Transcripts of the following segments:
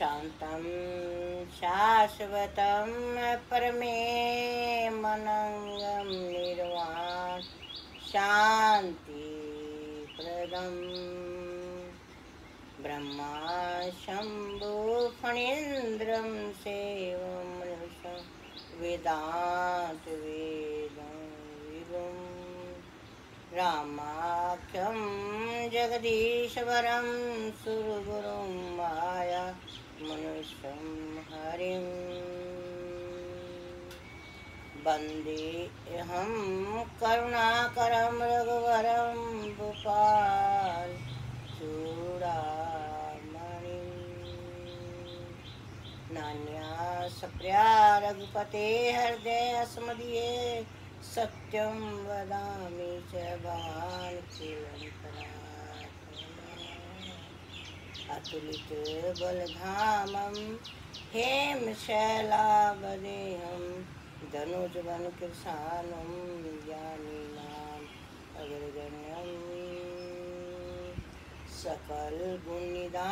शान्तं शाश्वतं परमे मनङ्गं निर्वाण शान्तिप्रदम् ब्रह्मा शम्भु फणीन्द्रं सेवमृषं वेदान्तवेदं विदुम् रामाख्यं जगदीश्वरं सुरगुरुं वन्देऽहं करुणाकरं रघुवरं भूपाल चूडामणिं नान्या सप्र्या रघुपते हृदय स्मदीये सत्यं वदामि च भवान् अतुलितबलधामं हेमशैलावदेहं धनुजवनकृशानं ज्ञानिनाम् अग्रगण्यं सकलगुणनिदानं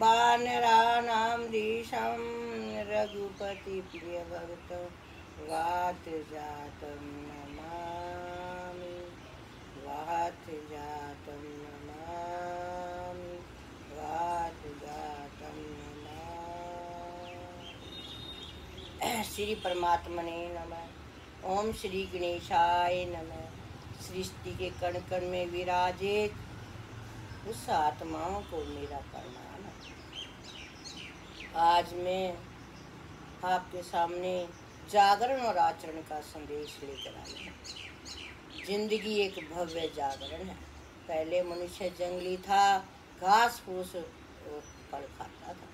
वानराणां दिशं रघुपतिप्रियभक्तं वात जातं श्री परमात्मा ने नमः। ओम श्री गणेशाय नमः। सृष्टि के कण कण में विराजित उस आत्माओं को मेरा प्रणाम आज मैं आपके सामने जागरण और आचरण का संदेश लेकर आई हूँ। ज़िंदगी एक भव्य जागरण है। पहले मनुष्य जंगली था, घास फूस फल खाता था।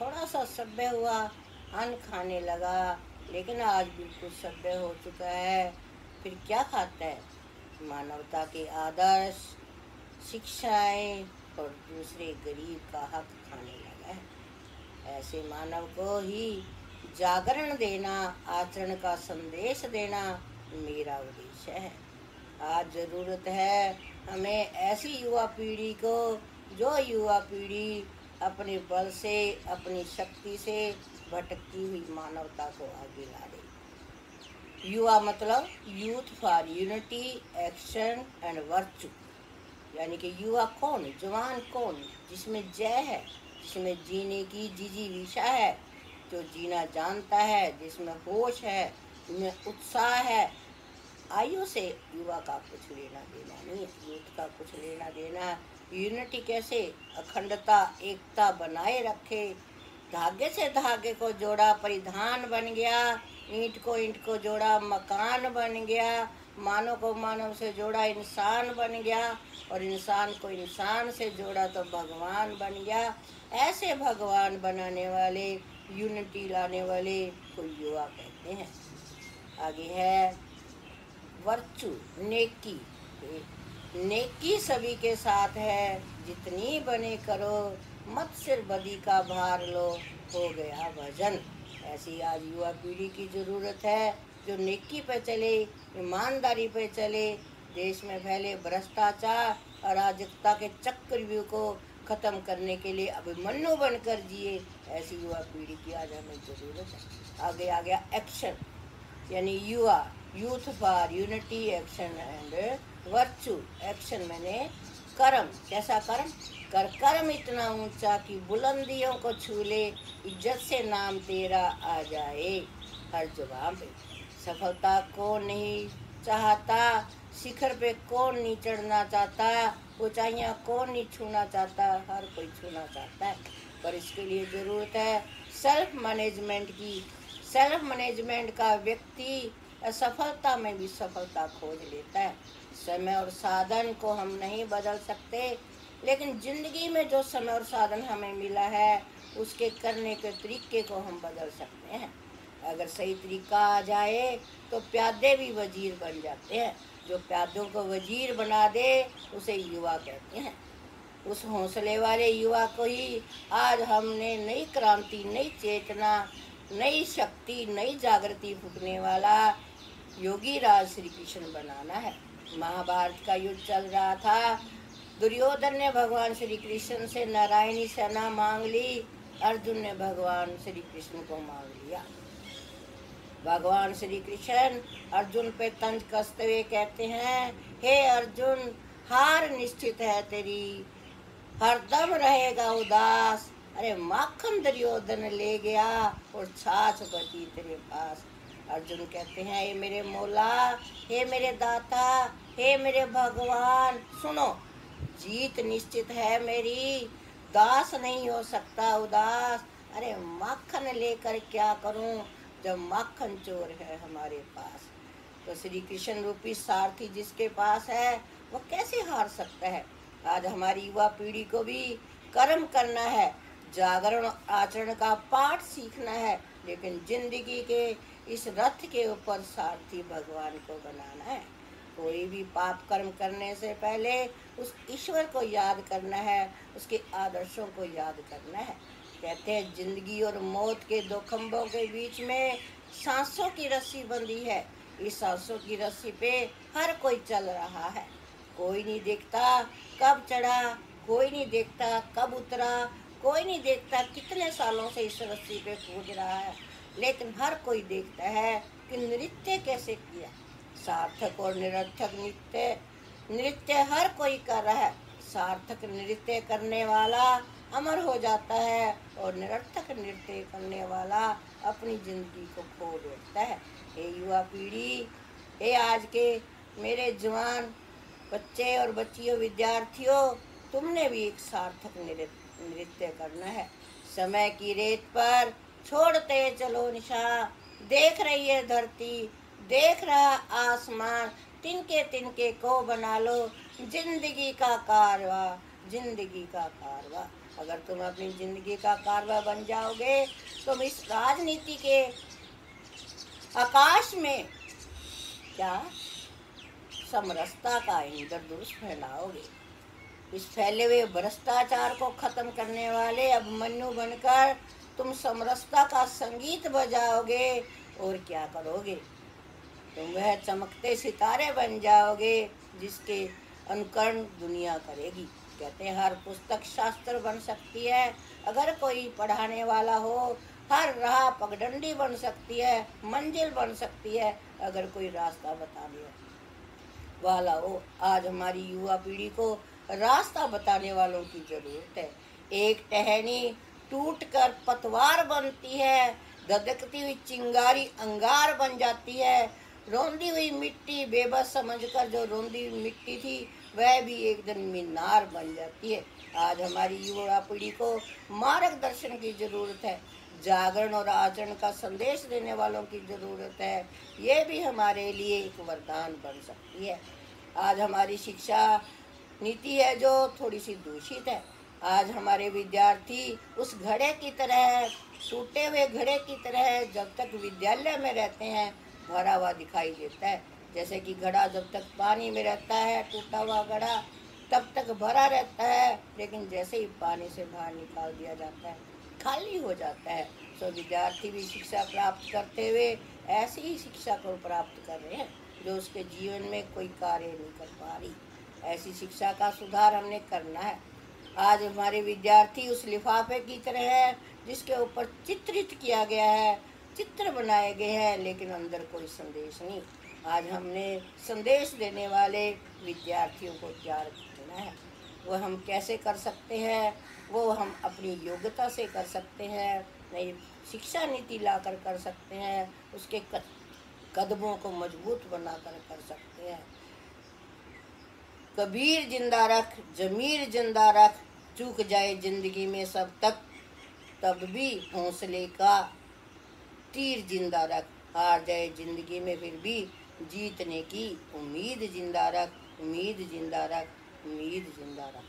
थोड़ा सा सभ्य हुआ, अन्न खाने लगा लेकिन आज बिल्कुल सभ्य हो चुका है। फिर क्या खाता है? मानवता के आदर्श, शिक्षाएँ और दूसरे गरीब का हक खाने लगा है। ऐसे मानव को ही जागरण देना, आचरण का संदेश देना मेरा उद्देश्य है। आज ज़रूरत है हमें ऐसी युवा पीढ़ी को, जो युवा पीढ़ी अपने बल से, अपनी शक्ति से भटकती हुई मानवता को आगे ला दे युवा मतलब youth for unity action and virtue यानी कि युवा कौन? जवान कौन? जिसमें जय है, जिसमें जीने की जिजीविशा है, जो जीना जानता है, जिसमें होश है, जिसमें उत्साह है। आयु से युवा का कुछ लेना देना नहीं यूथ का कुछ लेना देना। यूनिटी कैसे? अखंडता, एकता बनाए रखे धागे से धागे को जोड़ा, परिधान बन गया। ईंट को ईंट को जोड़ा, मकान बन गया। मानव को मानव से जोड़ा, इंसान बन गया। और इंसान को इंसान से जोड़ा तो भगवान बन गया। ऐसे भगवान बनाने वाले यूनिटी लाने वाले को युवा कहते हैं। आगे है, वर्चू, नेकी। नेकी सभी के साथ है, जितनी बने करो मत सिर बदी का भार लो, हो गया भजन ऐसी आज युवा पीढ़ी की ज़रूरत है, जो नेकी पे चले, ईमानदारी पे चले। देश में फैले भ्रष्टाचार, अराजकता के चक्रव्यूह को खत्म करने के लिए अभिमन्यु बनकर जिए, ऐसी युवा पीढ़ी की आज हमें ज़रूरत है। आगे आ गया एक्शन यानी युवा youth for unity action and virtue action मैंने कर्म, कैसा कर्म? कर, कर्म इतना ऊँचा कि बुलंदियों को छू ले इज़्ज़त से नाम तेरा आ जाए। हर जवाब सफलता को नहीं चाहता, शिखर पे कौन नहीं चढ़ना चाहता, ऊंचाइयाँ कौन नहीं छूना चाहता, हर कोई छूना चाहता है। पर इसके लिए ज़रूरत है सेल्फ मैनेजमेंट की। सेल्फ मैनेजमेंट का व्यक्ति असफलता में भी सफलता खोज लेता है। समय और साधन को हम नहीं बदल सकते, लेकिन ज़िंदगी में जो समय और साधन हमें मिला है, उसके करने के तरीके को हम बदल सकते हैं। अगर सही तरीका आ जाए तो प्यादे भी वज़ीर बन जाते हैं। जो प्यादों को वज़ीर बना दे, उसे युवा कहते हैं। उस हौसले वाले युवा को ही आज हमने नई क्रांति, नई चेतना, नई शक्ति, नई जागृति फूकने वाला योगी राज श्री कृष्ण बनाना है। महाभारत का युद्ध चल रहा था। दुर्योधन ने भगवान श्री कृष्ण से नारायणी सेना मांग ली, अर्जुन ने भगवान श्री कृष्ण को मांग लिया। भगवान श्री कृष्ण अर्जुन पे तंज कसते हुए कहते हैं, हे अर्जुन, हार निश्चित है तेरी। हरदम रहेगा उदास। अरे माखन दुर्योधन ले गया और छाछ बची तेरे पास। अर्जुन कहते हैं, हे मेरे मोला, हे मेरे दाता हे मेरे भगवान, सुनो, जीत निश्चित है मेरी। दास नहीं हो सकता उदास। अरे माखन लेकर क्या करूँ, जब माखन चोर है हमारे पास। तो श्री कृष्ण रूपी सारथी जिसके पास है, वो कैसे हार सकता है? आज हमारी युवा पीढ़ी को भी कर्म करना है, जागरण आचरण का पाठ सीखना है, लेकिन ज़िंदगी के इस रथ के ऊपर सारथी भगवान को बनाना है। कोई भी पाप कर्म करने से पहले उस ईश्वर को याद करना है, उसके आदर्शों को याद करना है। कहते हैं, ज़िंदगी और मौत के दो खंभों के बीच में सांसों की रस्सी बंधी है। इस सांसों की रस्सी पे हर कोई चल रहा है। कोई नहीं देखता कब चढ़ा, कोई नहीं देखता कब उतरा, कोई नहीं देखता कितने सालों से इस रस्सी पे कूद रहा है। लेकिन हर कोई देखता है कि नृत्य कैसे किया। सार्थक और निरर्थक नृत्य। नृत्य हर कोई कर रहा है। सार्थक नृत्य करने वाला अमर हो जाता है और निरर्थक नृत्य करने वाला अपनी ज़िंदगी को खो देता है। ये युवा पीढ़ी, ये आज के मेरे जवान बच्चे और बच्चियों, विद्यार्थियों, तुमने भी एक सार्थक नृत्य करना है। समय की रेत पर छोड़ते चलो निशा। देख रही है धरती देख रहा आसमान, तिनके तिनके को बना लो। ज़िंदगी का कारवा, ज़िंदगी का कारवा। अगर तुम अपनी ज़िंदगी का कारवा बन जाओगे, तुम इस राजनीति के आकाश में क्या समरसता का इंद्रधनुष फैलाओगे? इस फैले हुए भ्रष्टाचार को खत्म करने वाले अब मनु बनकर तुम समरसता का संगीत बजाओगे। और क्या करोगे? तुम वह चमकते सितारे बन जाओगे जिसके अनुकरण दुनिया करेगी। कहते हैं, हर पुस्तक शास्त्र बन सकती है। अगर कोई पढ़ाने वाला हो, हर राह पगडंडी बन सकती है, मंजिल बन सकती है, अगर कोई रास्ता बताने वाला हो। आज हमारी युवा पीढ़ी को रास्ता बताने वालों की ज़रूरत है। एक टहनी टूट कर पतवार बनती है धधकती हुई चिंगारी अंगार बन जाती है रोंदी हुई मिट्टी बेबस समझकर जो रोंदी मिट्टी थी, वह भी एक दिन मीनार बन जाती है। आज हमारी युवा पीढ़ी को मार्गदर्शन की ज़रूरत है, जागरण और आचरण का संदेश देने वालों की ज़रूरत है। ये भी हमारे लिए एक वरदान बन सकती है। आज हमारी शिक्षा नीति है जो थोड़ी सी दूषित है। आज हमारे विद्यार्थी उस घड़े की तरह, टूटे हुए घड़े की तरह जब तक विद्यालय में रहते हैं भरा हुआ दिखाई देता है। जैसे कि घड़ा जब तक पानी में रहता है, टूटा हुआ घड़ा तब तक भरा रहता है, लेकिन जैसे ही पानी से बाहर निकाल दिया जाता है, खाली हो जाता है। तो विद्यार्थी भी शिक्षा प्राप्त करते हुए ऐसी ही शिक्षा को प्राप्त कर रहे हैं, जो उसके जीवन में कोई कार्य नहीं कर पा रही। ऐसी शिक्षा का सुधार हमने करना है। आज हमारे विद्यार्थी उस लिफाफे की तरह है, जिसके ऊपर चित्रित किया गया है। चित्र बनाए गए हैं, लेकिन अंदर कोई संदेश नहीं। आज हमने संदेश देने वाले विद्यार्थियों को तैयार करना है। वो हम कैसे कर सकते हैं? वो हम अपनी योग्यता से कर सकते हैं, नई शिक्षा नीति लाकर कर सकते हैं, उसके कदमों को मज़बूत बनाकर कर सकते हैं। कबीर ज़िंदा रख, जमीर ज़िंदा रख, चूक जाए ज़िंदगी में सब तक, तब भी हौसले का तीर ज़िंदा रख, हार जाए ज़िंदगी में फिर भी जीतने की। उम्मीद ज़िंदा रख, उम्मीद ज़िंदा रख, उम्मीद ज़िंदा रख।